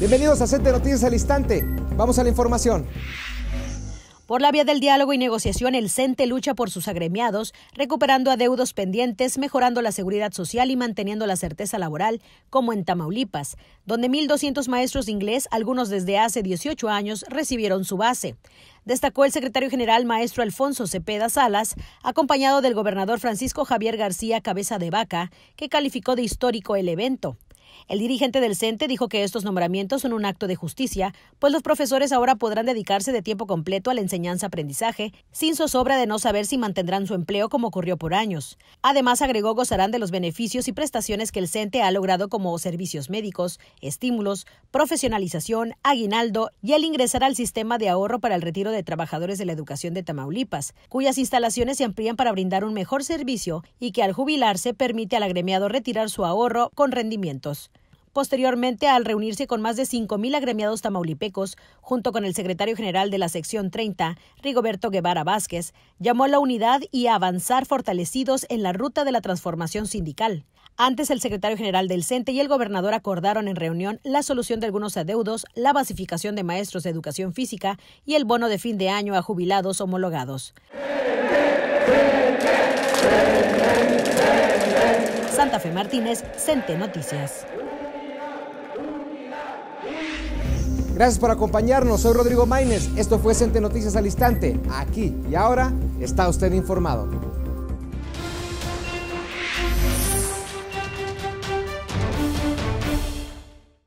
Bienvenidos a Cente Noticias al Instante. Vamos a la información. Por la vía del diálogo y negociación, el CENTE lucha por sus agremiados, recuperando adeudos pendientes, mejorando la seguridad social y manteniendo la certeza laboral, como en Tamaulipas, donde 1.200 maestros de inglés, algunos desde hace 18 años, recibieron su base. Destacó el secretario general maestro Alfonso Cepeda Salas, acompañado del gobernador Francisco Javier García Cabeza de Vaca, que calificó de histórico el evento. El dirigente del CENTE dijo que estos nombramientos son un acto de justicia, pues los profesores ahora podrán dedicarse de tiempo completo a la enseñanza-aprendizaje, sin zozobra de no saber si mantendrán su empleo como ocurrió por años. Además, agregó gozarán de los beneficios y prestaciones que el CENTE ha logrado como servicios médicos, estímulos, profesionalización, aguinaldo y el ingresar al sistema de ahorro para el retiro de trabajadores de la educación de Tamaulipas, cuyas instalaciones se amplían para brindar un mejor servicio y que al jubilarse permite al agremiado retirar su ahorro con rendimientos. Posteriormente, al reunirse con más de 5.000 agremiados tamaulipecos, junto con el secretario general de la sección 30, Rigoberto Guevara Vázquez, llamó a la unidad y a avanzar fortalecidos en la ruta de la transformación sindical. Antes, el secretario general del CENTE y el gobernador acordaron en reunión la solución de algunos adeudos, la basificación de maestros de educación física y el bono de fin de año a jubilados homologados. Santa Fe Martínez, CENTE Noticias. Gracias por acompañarnos. Soy Rodrigo Maínez. Esto fue Cente Noticias al Instante. Aquí y ahora está usted informado.